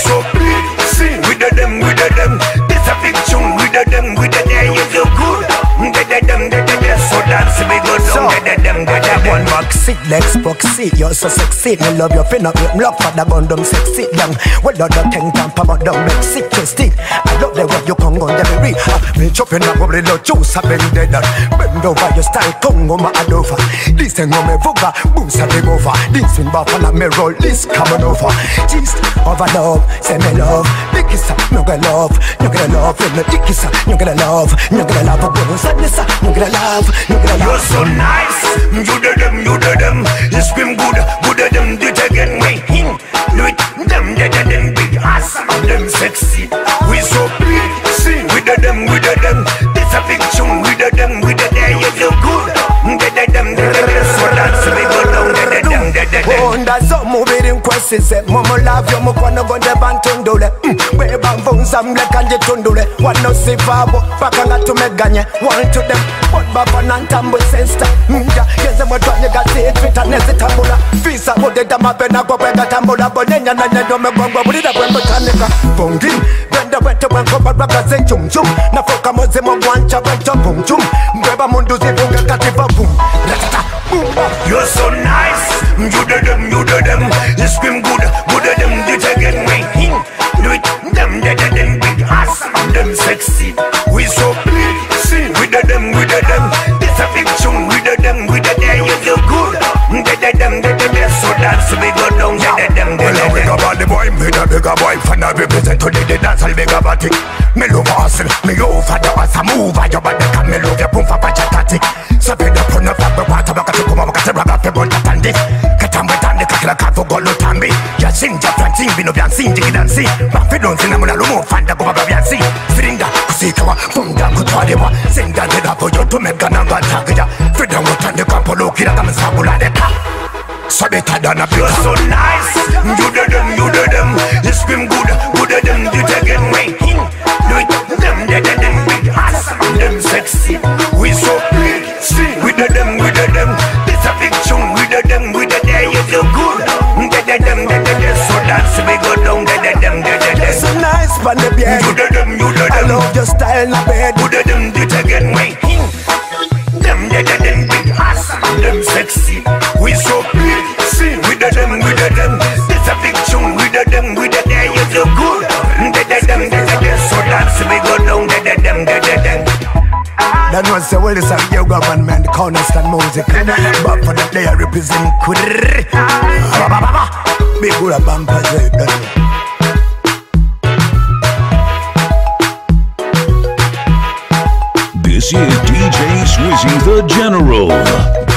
so big. Sing with the them, with the them. This a big tune with the them, we the them. You feel good. we da them, we da da. So dance, baby da da back seat, legs seat, you're so sexy. Me love your fin up, you love for the them sexy young. Well, the thing tam pam out down, make sick stick. I love the way you come on ah, the berry. Me chopping up with the juice, I bend dead. Bend over your style, come on my adova. This thing on me vuga, boom, sa them over. This in back on me roll, this coming over. Just over love, say me love. Big kiss up, no get love, no get love. When the dick kiss up, no get love, no get love. When sadness no get love, no get You're so nice, you da them, you da them. You scream good, good da them, do it again. Wait, him, do it, them da da them, big ass, them sexy. We so big, sing with da them, with da them. This a big tune with da them, with da there you feel good. Da da them, da. So dance we go down, da da them, da da them. Onda zo mubiri nkwesize momo lavyo mukwano gonde bantundule Mm, bweba nvunza mlekanje tundule. Wano sivabo paka nga tumeganye them bodbafana ntambuse nsta nja geze mwetwanye gazitwita nezitambula fisa budeda mapena gwe bwegatambula bonenyananyendo megongwe bulira bwembutanika bungi bwende bwete bwenkoba rwagaze njumjum nafuka muzimu gwanca bwento bumjum mbweba mundu boy, me the bigger boy Fan I represent today the dance all bigger body Me love hustle, me over the ass I move your body Can me love your boom for pachatatic So be the pun of the water Baka to kuma baka raga pe bon tatandi Katambe tande kakila kafu golo tambi Ya sinja planting bino byansi njiki dansi Mafi donzi na muna lumu fanda kuma babyansi Firinga kusikawa funda kutwaliwa Sinda nida poyo tumegana ngatakija Frida mutande kampolo kira kama sabula deka So better than a You're so nice, you da them, you da them. You scream good, good da them, do it again. Wait, him, do it, them da da them, big ass, them sexy. We so big, sing with da them, with da them. This a big tune, with da them, with da there you feel good. Da da them, da da da. So dance we go down, da da them, da da da. so nice pan the beard You da them, you da I them. love your style na bed Good da them, do it again. Wait, them, with them. This a big tune, with da them, with da there you feel good. Da da them, da da da. So dance we go down, da da them, da da them. That was the well is a yoga man man constant music But for the day I represent Kurr Big good a bumper This is DJ Swizzy the General.